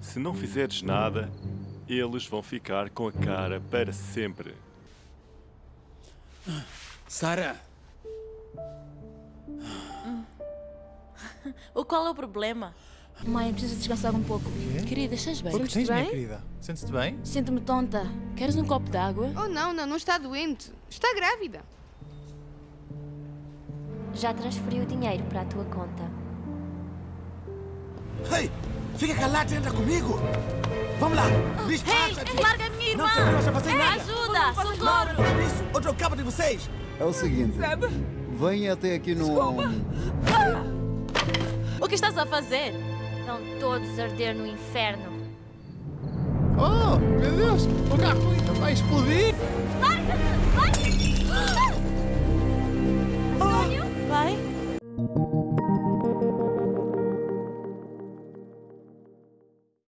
Se não fizeres nada, eles vão ficar com a cara para sempre. Sara, O qual é o problema? Mãe, preciso descansar um pouco. Querida, estás bem? O que tens, bem? minha querida? Sentes-te bem? Sinto-me tonta. Queres um copo de água? Oh não, não, não está doente. Está grávida. Já transferi o dinheiro para a tua conta. Ei, fica calado e entra comigo. Vamos lá, disfarça-te. Larga a minha irmã! Não a fazer Ei, nada. ajuda! Socorro! Não, isso, outro cabo de vocês. É o seguinte. Venha até aqui no. O que estás a fazer? Vão todos arder no inferno. Oh, meu Deus! O carro vai explodir! Larga-te! Larga-te!